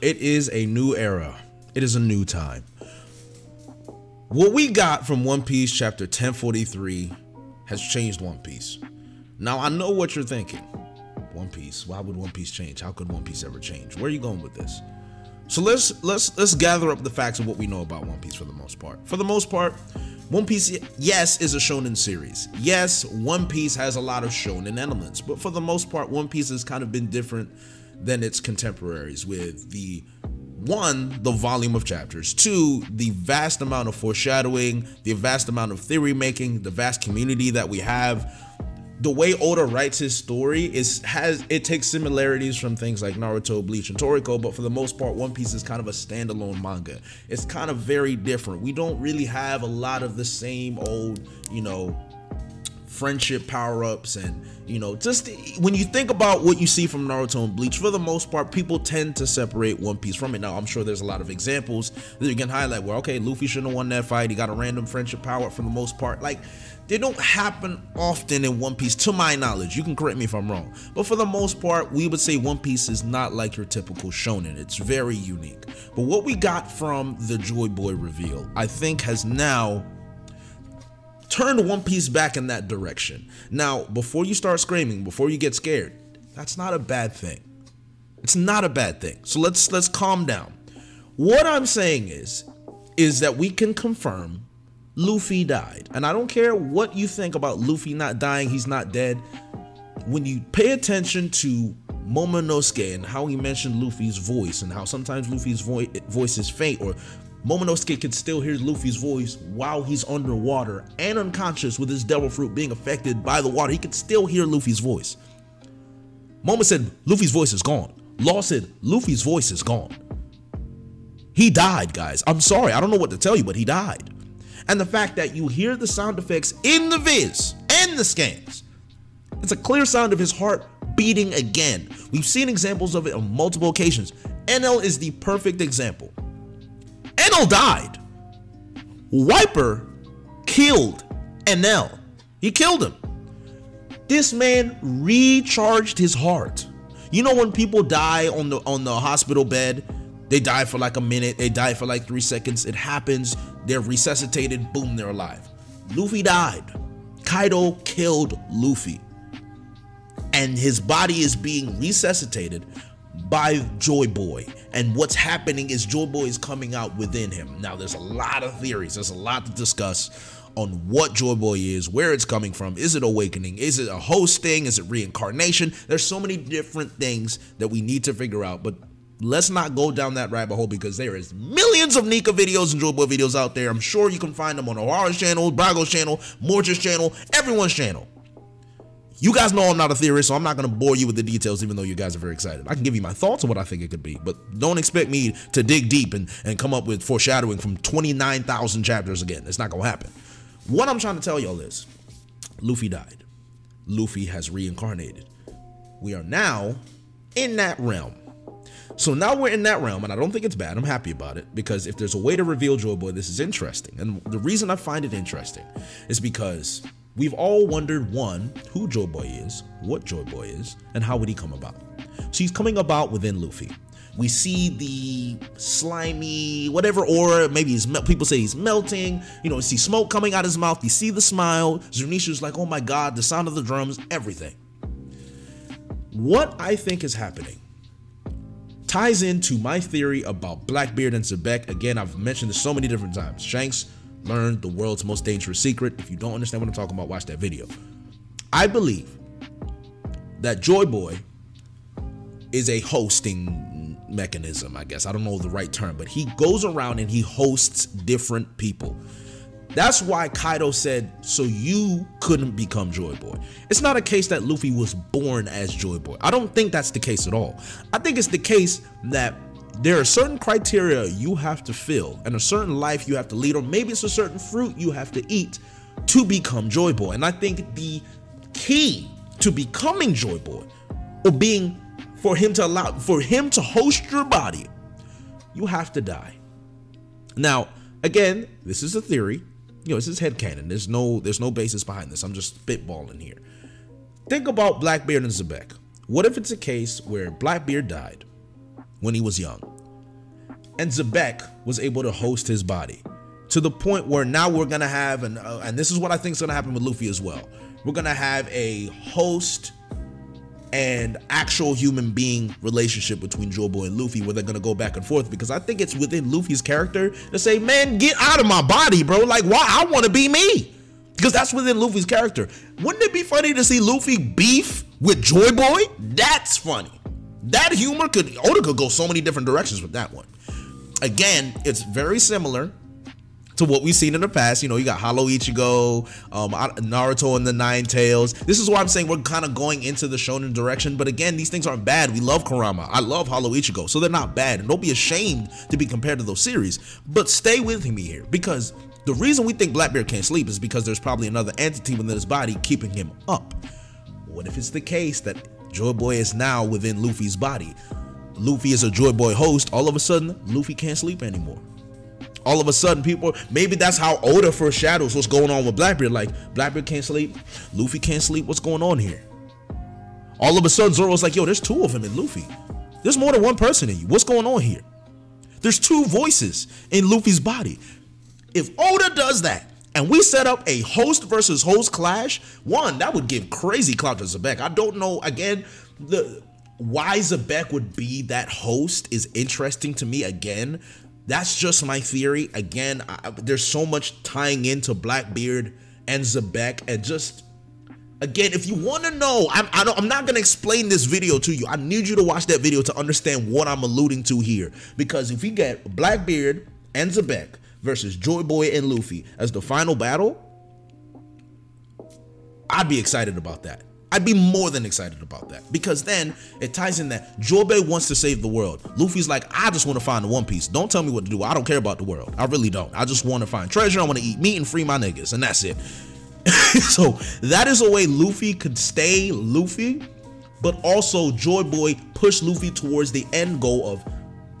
it is a new era. It is a new time. What we got from One Piece chapter 1043 has changed One Piece. Now I know what you're thinking. One Piece. Why would One Piece change? How could One Piece ever change? Where are you going with this? So let's let's let's gather up the facts of what we know about One Piece for the most part. For the most part, One Piece, yes, is a shonen series. Yes, One Piece has a lot of shonen elements, but for the most part, One Piece has kind of been different than its contemporaries with the one, the volume of chapters, two, the vast amount of foreshadowing, the vast amount of theory making, the vast community that we have. The way Oda writes his story is has it takes similarities from things like Naruto, Bleach, and Toriko, but for the most part, One Piece is kind of a standalone manga. It's kind of very different. We don't really have a lot of the same old, you know, friendship power-ups and you know just when you think about what you see from Naruto and Bleach for the most part people tend to separate One Piece from it. Now I'm sure there's a lot of examples that you can highlight where okay Luffy shouldn't have won that fight. He got a random friendship power for the most part. Like they don't happen often in One Piece to my knowledge. You can correct me if I'm wrong. But for the most part we would say One Piece is not like your typical shonen. It's very unique. But what we got from the Joy Boy reveal I think has now turn One Piece back in that direction. Now, before you start screaming, before you get scared, that's not a bad thing. It's not a bad thing. So let's let's calm down. What I'm saying is is that we can confirm Luffy died. And I don't care what you think about Luffy not dying, he's not dead. When you pay attention to Momonosuke and how he mentioned Luffy's voice and how sometimes Luffy's vo voice is faint or Momonosuke can still hear Luffy's voice while he's underwater and unconscious with his devil fruit being affected by the water. He can still hear Luffy's voice. Momo said Luffy's voice is gone. Law said Luffy's voice is gone. He died, guys. I'm sorry. I don't know what to tell you, but he died. And the fact that you hear the sound effects in the viz and the scans, it's a clear sound of his heart beating again. We've seen examples of it on multiple occasions. Enel is the perfect example. Enel died. Wyper killed Enel. He killed him. This man recharged his heart. You know when people die on the on the hospital bed, they die for like a minute, they die for like 3 seconds. It happens, they're resuscitated, boom, they're alive. Luffy died. Kaido killed Luffy. And his body is being resuscitated by Joy Boy. And what's happening is Joy Boy is coming out within him. Now, there's a lot of theories, there's a lot to discuss on what Joy Boy is, where it's coming from. Is it awakening? Is it a host thing? Is it reincarnation? There's so many different things that we need to figure out. But let's not go down that rabbit hole because there is millions of Nika videos and Joy Boy videos out there. I'm sure you can find them on Ohara's channel, Brago's channel, Mortis channel, everyone's channel. You guys know I'm not a theorist, so I'm not going to bore you with the details, even though you guys are very excited. I can give you my thoughts on what I think it could be, but don't expect me to dig deep and, and come up with foreshadowing from 29,000 chapters again. It's not going to happen. What I'm trying to tell y'all is Luffy died. Luffy has reincarnated. We are now in that realm. So now we're in that realm, and I don't think it's bad. I'm happy about it because if there's a way to reveal Joy Boy, this is interesting. And the reason I find it interesting is because We've all wondered one, who Joy Boy is, what Joy Boy is, and how would he come about. So he's coming about within Luffy. We see the slimy, whatever aura, maybe he's people say he's melting, you know, see smoke coming out of his mouth, you see the smile. Zunisha's like, oh my god, the sound of the drums, everything. What I think is happening ties into my theory about Blackbeard and Xebec. Again, I've mentioned this so many different times. Shanks learn the world's most dangerous secret. If you don't understand what I'm talking about, watch that video. I believe that Joy Boy is a hosting mechanism, I guess. I don't know the right term, but he goes around and he hosts different people. That's why Kaido said, so you couldn't become Joy Boy. It's not a case that Luffy was born as Joy Boy. I don't think that's the case at all. I think it's the case that there are certain criteria you have to fill and a certain life you have to lead, or maybe it's a certain fruit you have to eat to become Joy Boy. And I think the key to becoming Joy Boy or being for him to allow for him to host your body, you have to die. Now, again, this is a theory. You know, this is headcanon. There's no there's no basis behind this. I'm just spitballing here. Think about Blackbeard and Xebec. What if it's a case where Blackbeard died? When he was young. and Xebec was able to host his body to the point where now we're gonna have and uh, and this is what I think is gonna happen with Luffy as well. We're gonna have a host and actual human being relationship between Joy Boy and Luffy where they're gonna go back and forth because I think it's within Luffy's character to say, man, get out of my body, bro. Like, why? I want to be me because that's within Luffy's character. Wouldn't it be funny to see Luffy beef with Joy Boy? That's funny. That humor could Oda could go so many different directions with that one. Again, it's very similar to what we've seen in the past. You know, you got Hollow Ichigo, um, Naruto and the Nine Tails. This is why I'm saying we're kind of going into the shonen direction. But again, these things aren't bad. We love Kurama. I love Hollow Ichigo, so they're not bad. And don't be ashamed to be compared to those series. But stay with me here because the reason we think Blackbeard can't sleep is because there's probably another entity within his body keeping him up. What if it's the case that Joy Boy is now within Luffy's body? Luffy is a Joy Boy host. All of a sudden, Luffy can't sleep anymore all of a sudden people maybe that's how Oda foreshadows what's going on with Blackbeard. Like Blackbeard can't sleep, Luffy can't sleep. What's going on here? All of a sudden Zoro's like, yo, there's two of him in Luffy. There's more than one person in you. What's going on here? There's two voices in Luffy's body. If Oda does that, and we set up a host versus host clash, one, that would give crazy clout to Xebec. I don't know, again, the why Xebec would be that host is interesting to me again that's just my theory. Again, I, there's so much tying into Blackbeard and Xebec, and just again, if you want to know, I'm I am not gonna explain this video to you. I need you to watch that video to understand what I'm alluding to here. Because if you get Blackbeard and Xebec versus Joy Boy and Luffy as the final battle, I'd be excited about that. I'd be more than excited about that because then it ties in that Jobe wants to save the world. Luffy's like, I just want to find the One Piece. Don't tell me what to do. I don't care about the world. I really don't. I just want to find treasure. I want to eat meat and free my niggas, and that's it. so that is a way Luffy could stay Luffy, but also Joy Boy push Luffy towards the end goal of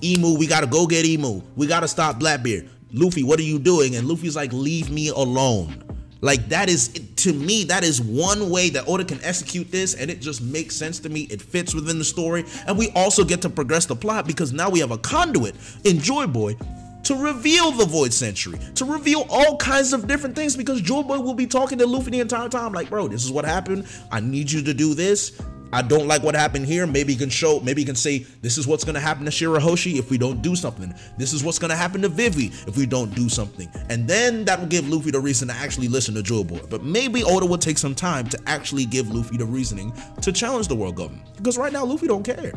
Imu. We gotta go get Imu. We gotta stop Blackbeard. Luffy, what are you doing? And Luffy's like, leave me alone. Like that is to me, that is one way that Oda can execute this, and it just makes sense to me. It fits within the story, and we also get to progress the plot because now we have a conduit in Joy Boy to reveal the Void Century, to reveal all kinds of different things because Joy Boy will be talking to Luffy the entire time, like, bro, this is what happened. I need you to do this. I don't like what happened here. Maybe you can show, maybe you can say, this is what's gonna happen to Shirahoshi if we don't do something. This is what's gonna happen to Vivi if we don't do something. And then that will give Luffy the reason to actually listen to Joy Boy. But maybe Oda will take some time to actually give Luffy the reasoning to challenge the world government. Because right now, Luffy don't care.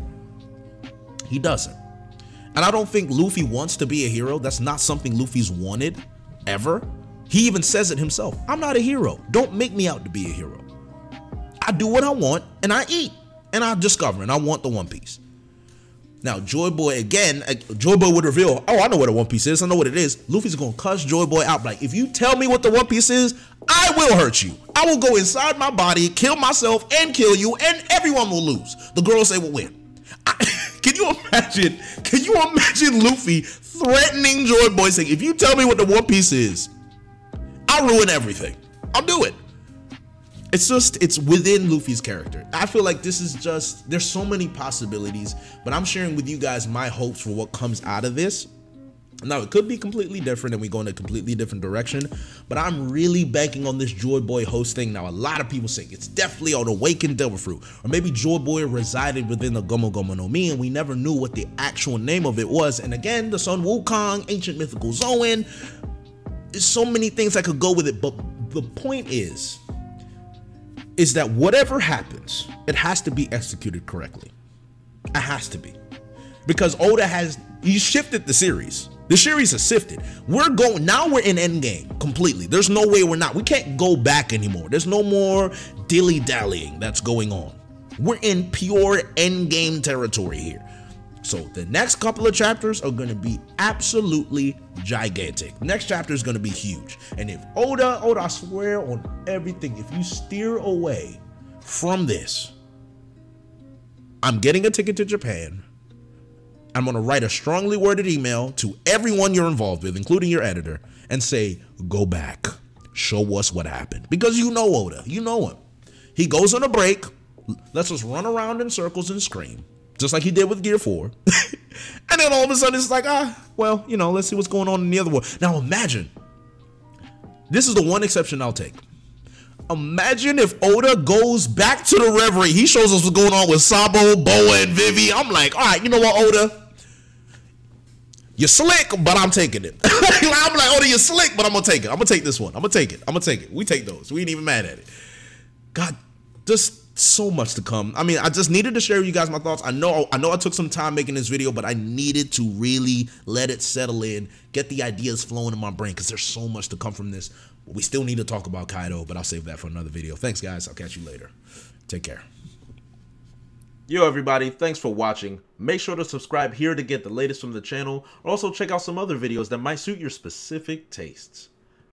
He doesn't. And I don't think Luffy wants to be a hero. That's not something Luffy's wanted, ever. He even says it himself. I'm not a hero. Don't make me out to be a hero. I do what I want and I eat and I discover and I want the One Piece. Now, Joy Boy again, uh, Joy Boy would reveal, oh, I know what a One Piece is. I know what it is. Luffy's gonna cuss Joy Boy out. Like, if you tell me what the One Piece is, I will hurt you. I will go inside my body, kill myself, and kill you, and everyone will lose. The Gorosei will win. Can you imagine? Can you imagine Luffy threatening Joy Boy saying, if you tell me what the One Piece is, I'll ruin everything. I'll do it it's just it's within Luffy's character. I feel like this is just there's so many possibilities, but I'm sharing with you guys my hopes for what comes out of this. Now it could be completely different and we go in a completely different direction, but I'm really banking on this Joy Boy hosting. Now a lot of people say it's definitely on Awakened Devil Fruit, or maybe Joy Boy resided within the Gomu Gomu no Mi, and we never knew what the actual name of it was. And again, the Sun Wukong, ancient mythical Zoan. There's so many things that could go with it, but the point is is that whatever happens, it has to be executed correctly. It has to be. Because Oda has he shifted the series. The series has shifted. We're going now we're in endgame completely. There's no way we're not. We can't go back anymore. There's no more dilly-dallying that's going on. We're in pure endgame territory here. So the next couple of chapters are going to be absolutely gigantic. Next chapter is going to be huge. And if Oda, Oda, I swear on everything, if you steer away from this, I'm getting a ticket to Japan. I'm going to write a strongly worded email to everyone you're involved with, including your editor, and say, go back. Show us what happened. Because you know Oda. You know him. He goes on a break, lets us run around in circles and scream just like he did with Gear 4. and then all of a sudden it's like, ah, well, you know, let's see what's going on in the other one. Now imagine. This is the one exception I'll take. Imagine if Oda goes back to the Reverie. He shows us what's going on with Sabo, Boa, and Vivi. I'm like, all right, you know what, Oda? You're slick, but I'm taking it. I'm like, Oda, you're slick, but I'm gonna take it. I'm gonna take this one. I'm gonna take it. I'm gonna take it. We take those. We ain't even mad at it. God, just so much to come. I mean, I just needed to share with you guys my thoughts. I know I know I took some time making this video, but I needed to really let it settle in, get the ideas flowing in my brain because there's so much to come from this. We still need to talk about Kaido, but I'll save that for another video. Thanks, guys. I'll catch you later. Take care. Yo, everybody. Thanks for watching. Make sure to subscribe here to get the latest from the channel. Or also, check out some other videos that might suit your specific tastes.